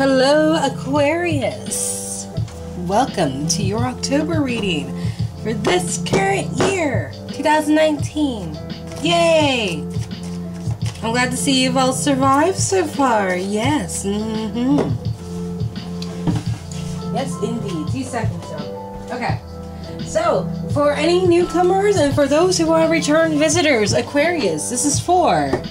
Hello, Aquarius. Welcome to your October reading for this current year, 2019. Yay! I'm glad to see you've all survived so far. Yes. Mm-hmm. Yes, indeed. Two seconds. Okay. So, for any newcomers and for those who are return visitors, Aquarius, this is for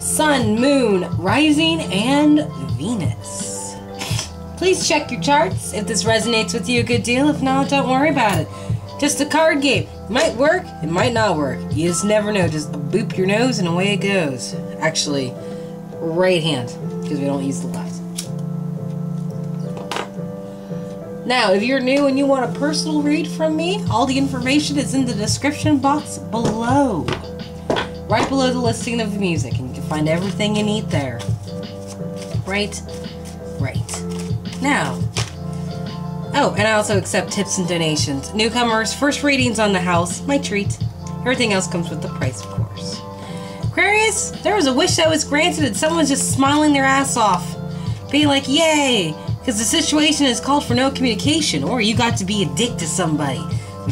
Sun, Moon, Rising, and Venus. Please check your charts if this resonates with you a good deal. If not, don't worry about it. Just a card game. Might work, it might not work. You just never know. Just boop your nose and away it goes. Actually, right hand, because we don't use the left. Now, if you're new and you want a personal read from me, all the information is in the description box below. Right below the listing of the music, and you can find everything you need there. Right? Right. Now, oh, and I also accept tips and donations. Newcomers, first readings on the house, my treat. Everything else comes with the price, of course. Aquarius, there was a wish that was granted and someone's just smiling their ass off. Being like, yay, because the situation has called for no communication, or you got to be a dick to somebody.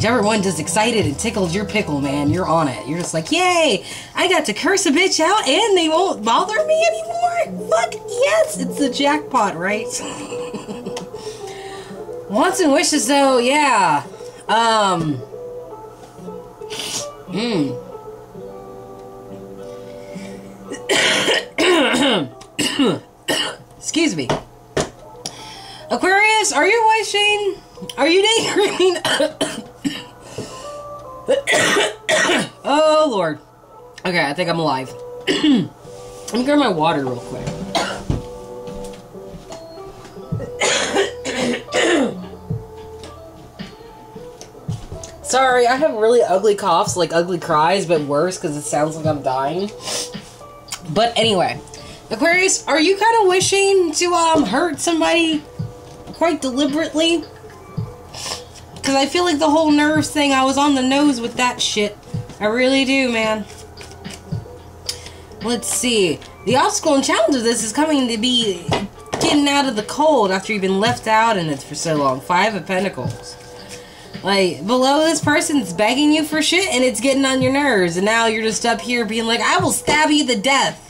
Whichever one just excited and tickled your pickle, man, you're on it. You're just like, yay, I got to curse a bitch out and they won't bother me anymore. Fuck yes, it's the jackpot, right? Wants and wishes, though, yeah. Um. Hmm. Excuse me. Aquarius, are you wishing? Are you daydreaming? oh, Lord. Okay, I think I'm alive. Let me grab my water real quick. Sorry, I have really ugly coughs, like ugly cries, but worse because it sounds like I'm dying. But anyway, Aquarius, are you kind of wishing to um hurt somebody quite deliberately? Because I feel like the whole nerves thing, I was on the nose with that shit. I really do, man. Let's see. The obstacle and challenge of this is coming to be getting out of the cold after you've been left out in it for so long. Five of Pentacles. Like, below this person's begging you for shit and it's getting on your nerves. And now you're just up here being like, I will stab you to death.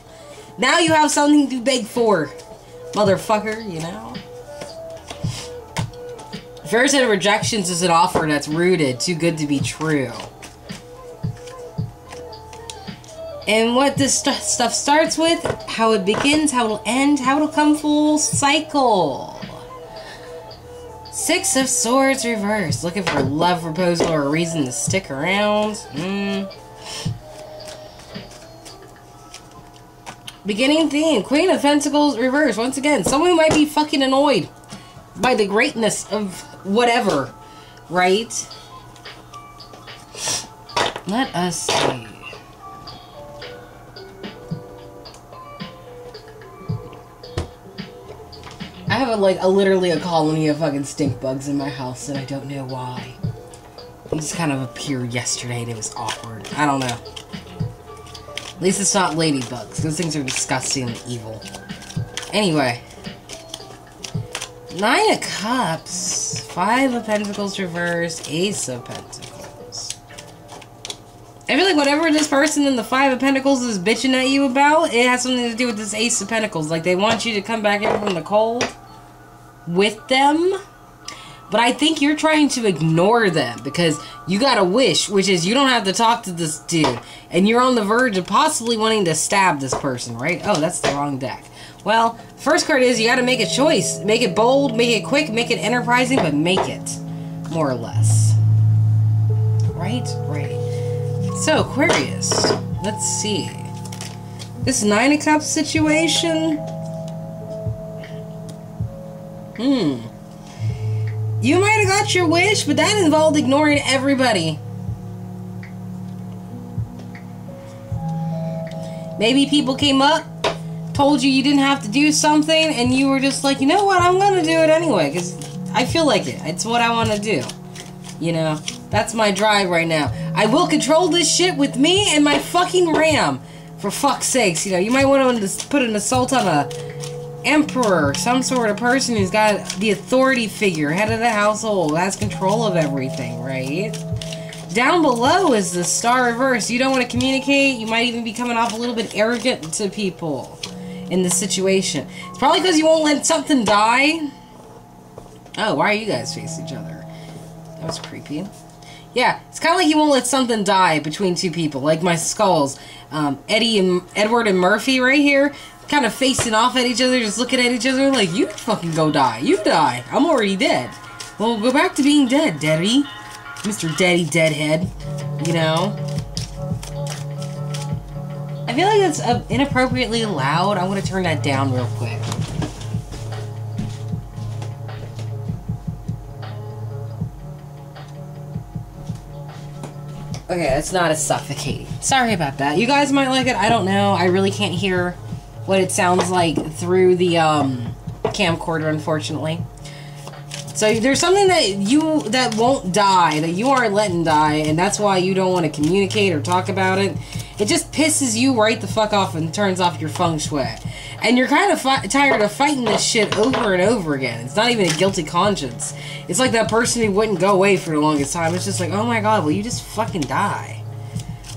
Now you have something to beg for. Motherfucker, you know? Fears of rejections is an offer that's rooted, too good to be true. And what this st stuff starts with, how it begins, how it'll end, how it'll come full cycle. Six of Swords reversed. Looking for a love proposal or a reason to stick around. Mm. Beginning theme. Queen of Pentacles reversed. Once again, someone might be fucking annoyed by the greatness of whatever. Right? Let us see. I have a, like a literally a colony of fucking stink bugs in my house and I don't know why. They just kind of appeared yesterday and it was awkward. I don't know. At least it's not ladybugs. Those things are disgusting and evil. Anyway. Nine of Cups. Five of Pentacles reversed. Ace of Pentacles. I feel like whatever this person in the Five of Pentacles is bitching at you about, it has something to do with this Ace of Pentacles. Like, they want you to come back in from the cold with them. But I think you're trying to ignore them because you got a wish, which is you don't have to talk to this dude. And you're on the verge of possibly wanting to stab this person, right? Oh, that's the wrong deck. Well, first card is you got to make a choice. Make it bold, make it quick, make it enterprising, but make it. More or less. Right? Right. So, Aquarius. Let's see. This Nine of Cups situation. Hmm. You might have got your wish, but that involved ignoring everybody. Maybe people came up, told you you didn't have to do something, and you were just like, you know what, I'm gonna do it anyway, because I feel like it. It's what I want to do. You know, that's my drive right now. I will control this shit with me and my fucking RAM. For fuck's sakes, you know, you might want to put an assault on a emperor, some sort of person who's got the authority figure, head of the household, has control of everything, right? Down below is the star reverse. You don't want to communicate. You might even be coming off a little bit arrogant to people in this situation. It's probably because you won't let something die. Oh, why are you guys facing each other? That was creepy. Yeah, it's kind of like you won't let something die between two people, like my skulls. Um, Eddie and Edward and Murphy right here, kind of facing off at each other, just looking at each other like, you fucking go die. You die. I'm already dead. Well, go back to being dead, Daddy. Mr. Daddy Deadhead. You know? I feel like it's uh, inappropriately loud. I'm to turn that down real quick. Okay, it's not as suffocating. Sorry about that. You guys might like it. I don't know. I really can't hear what it sounds like through the um, camcorder, unfortunately. So there's something that you that won't die that you aren't letting die, and that's why you don't want to communicate or talk about it. It just pisses you right the fuck off and turns off your feng shui, and you're kind of tired of fighting this shit over and over again. It's not even a guilty conscience. It's like that person who wouldn't go away for the longest time. It's just like, oh my god, will you just fucking die?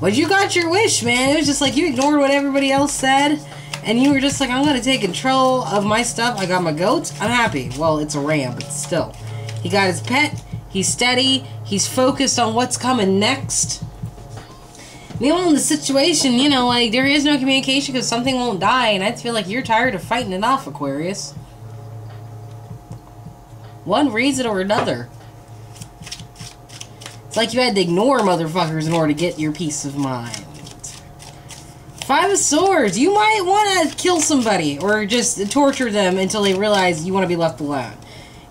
Well, you got your wish, man. It was just like you ignored what everybody else said and you were just like, I'm gonna take control of my stuff. I got my goats. I'm happy. Well, it's a ram, but still. He got his pet. He's steady. He's focused on what's coming next. Meanwhile, in the situation, you know, like, there is no communication because something won't die, and I feel like you're tired of fighting it off, Aquarius. One reason or another. It's like you had to ignore motherfuckers in order to get your peace of mind. Five of Swords. You might want to kill somebody or just torture them until they realize you want to be left alone.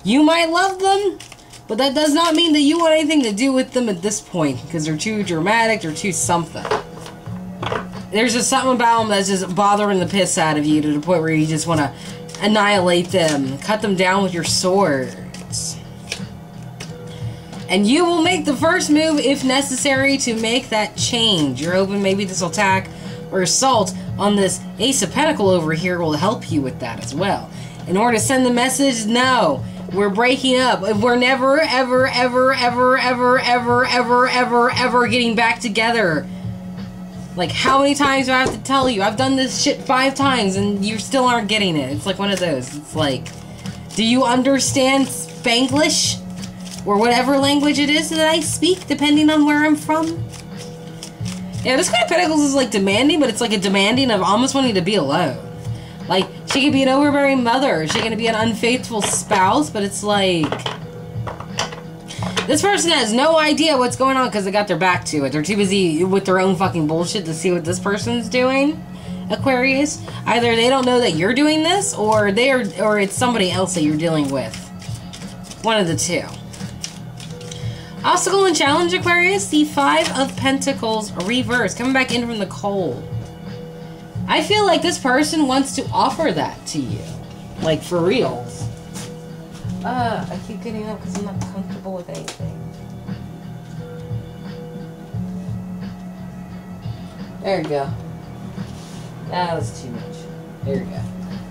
You might love them, but that does not mean that you want anything to do with them at this point because they're too dramatic or too something. There's just something about them that's just bothering the piss out of you to the point where you just want to annihilate them, cut them down with your swords. And you will make the first move if necessary to make that change. You're hoping maybe this attack or assault on this Ace of Pentacle over here will help you with that as well. In order to send the message, no. We're breaking up. We're never, ever, ever, ever, ever, ever, ever, ever, ever getting back together. Like, how many times do I have to tell you? I've done this shit five times and you still aren't getting it. It's like one of those. It's like, do you understand Spanglish? Or whatever language it is that I speak, depending on where I'm from? Yeah, this Queen of Pentacles is like demanding, but it's like a demanding of almost wanting to be alone. Like, she could be an overbearing mother, she could be an unfaithful spouse, but it's like. This person has no idea what's going on because they got their back to it. They're too busy with their own fucking bullshit to see what this person's doing. Aquarius. Either they don't know that you're doing this, or they are, or it's somebody else that you're dealing with. One of the two. Obstacle and challenge, Aquarius. The Five of Pentacles reverse. Coming back in from the cold. I feel like this person wants to offer that to you. Like, for reals. Uh, I keep getting up because I'm not comfortable with anything. There you go. That was too much. There you go.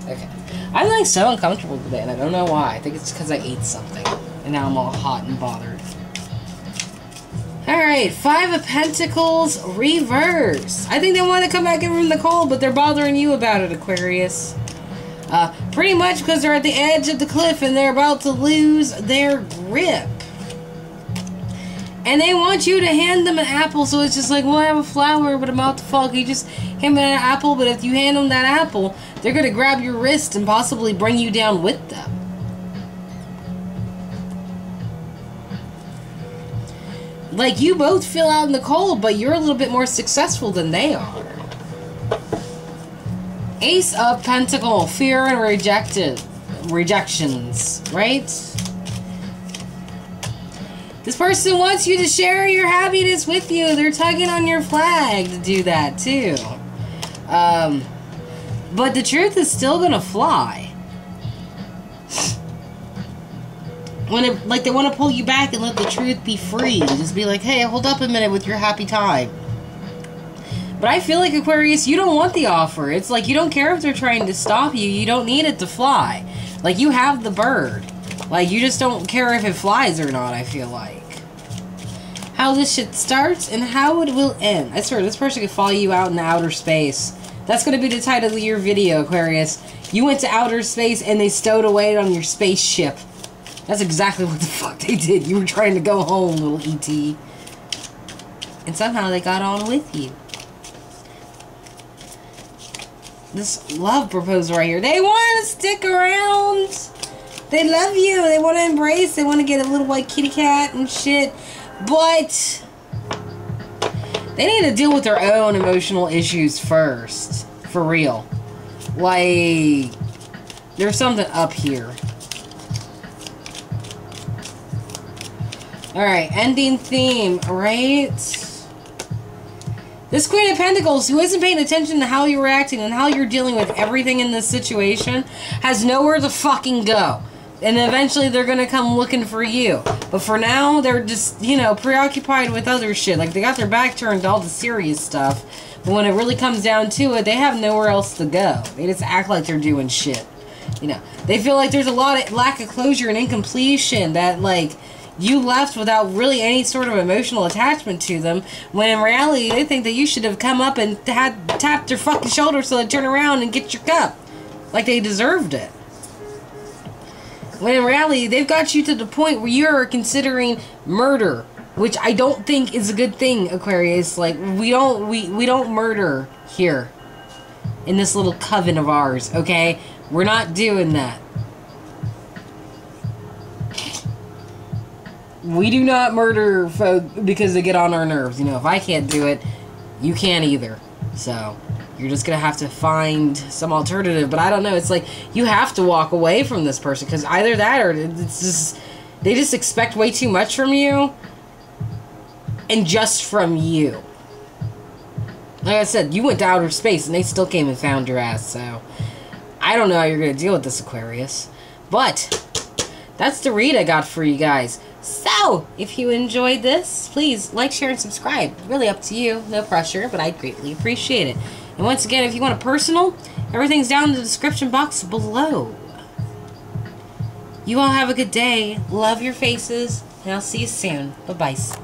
Okay. I'm like so uncomfortable today, and I don't know why. I think it's because I ate something, and now I'm all hot and bothered. Alright, Five of Pentacles, reverse. I think they want to come back in from the cold, but they're bothering you about it, Aquarius. Uh, pretty much because they're at the edge of the cliff and they're about to lose their grip. And they want you to hand them an apple, so it's just like, well, I have a flower, but I'm about to fall. Can you just hand me an apple? But if you hand them that apple, they're going to grab your wrist and possibly bring you down with them. Like, you both feel out in the cold, but you're a little bit more successful than they are. Ace of Pentacle, fear and rejected rejections, right? This person wants you to share your happiness with you. They're tugging on your flag to do that too. Um, but the truth is still gonna fly. When it, like they want to pull you back and let the truth be free. Just be like, hey, hold up a minute with your happy time. But I feel like Aquarius, you don't want the offer. It's like you don't care if they're trying to stop you. You don't need it to fly. Like you have the bird. Like you just don't care if it flies or not, I feel like. How this shit starts and how it will end. I swear, this person could follow you out in outer space. That's going to be the title of your video, Aquarius. You went to outer space and they stowed away on your spaceship. That's exactly what the fuck they did. You were trying to go home, little ET. And somehow they got on with you. This love proposal right here. They want to stick around. They love you. They want to embrace. They want to get a little white kitty cat and shit. But they need to deal with their own emotional issues first. For real. Like, there's something up here. Alright, ending theme, right? This Queen of Pentacles, who isn't paying attention to how you're reacting and how you're dealing with everything in this situation, has nowhere to fucking go. And eventually they're gonna come looking for you. But for now, they're just, you know, preoccupied with other shit. Like, they got their back turned to all the serious stuff. But when it really comes down to it, they have nowhere else to go. They just act like they're doing shit. You know, they feel like there's a lot of lack of closure and incompletion that, like, you left without really any sort of emotional attachment to them, when in reality they think that you should have come up and had tapped their fucking shoulder so they turn around and get your cup. Like they deserved it. When in reality, they've got you to the point where you're considering murder, which I don't think is a good thing, Aquarius. Like we don't we, we don't murder here in this little coven of ours, okay? We're not doing that. We do not murder folk because they get on our nerves. You know, if I can't do it, you can't either. So you're just gonna have to find some alternative. But I don't know. It's like you have to walk away from this person because either that or it's just they just expect way too much from you, and just from you. Like I said, you went to outer space and they still came and found your ass. So I don't know how you're gonna deal with this Aquarius, but that's the read I got for you guys. So, if you enjoyed this, please like, share, and subscribe. Really up to you. No pressure, but I'd greatly appreciate it. And once again, if you want a personal, everything's down in the description box below. You all have a good day. Love your faces, and I'll see you soon. Bye-bye.